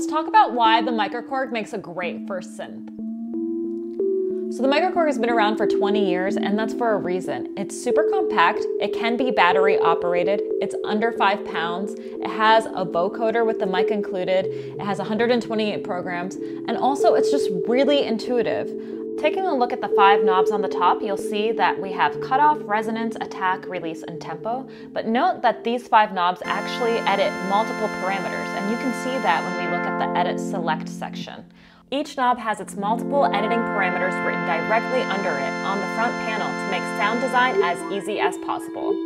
let's talk about why the microKORG makes a great first synth. So the microKORG has been around for 20 years and that's for a reason. It's super compact, it can be battery operated, it's under five pounds, it has a vocoder with the mic included, it has 128 programs, and also it's just really intuitive. Taking a look at the five knobs on the top, you'll see that we have cutoff, resonance, attack, release, and tempo. But note that these five knobs actually edit multiple parameters, and you can see that when we look at the Edit Select section. Each knob has its multiple editing parameters written directly under it on the front panel to make sound design as easy as possible.